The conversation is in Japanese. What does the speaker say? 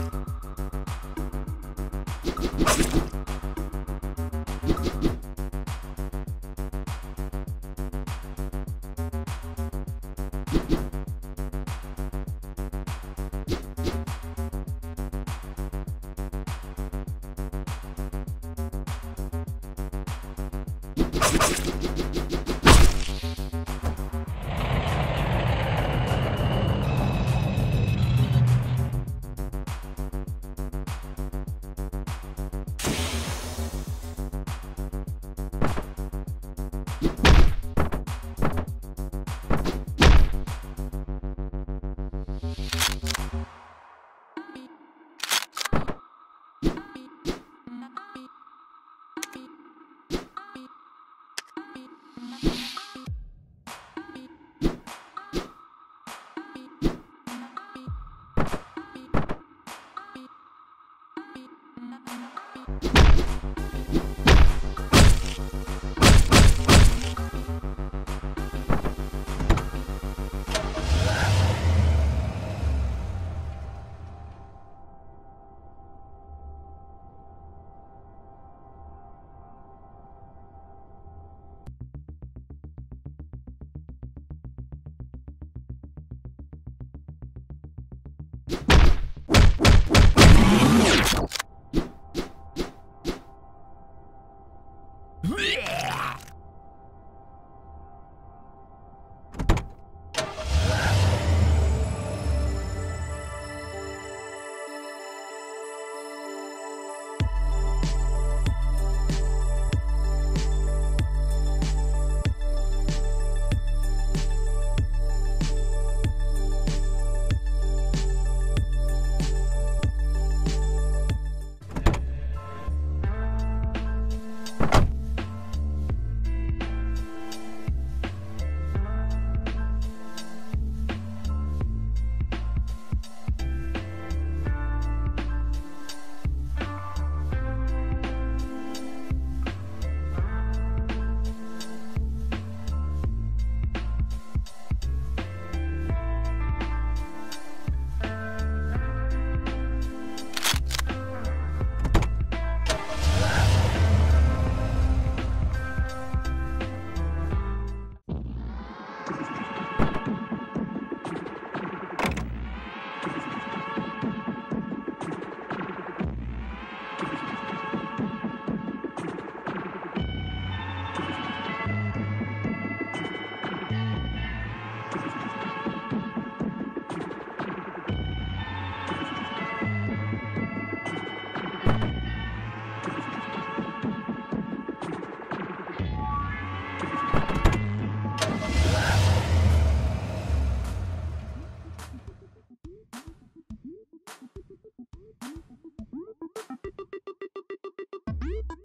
you Thank you.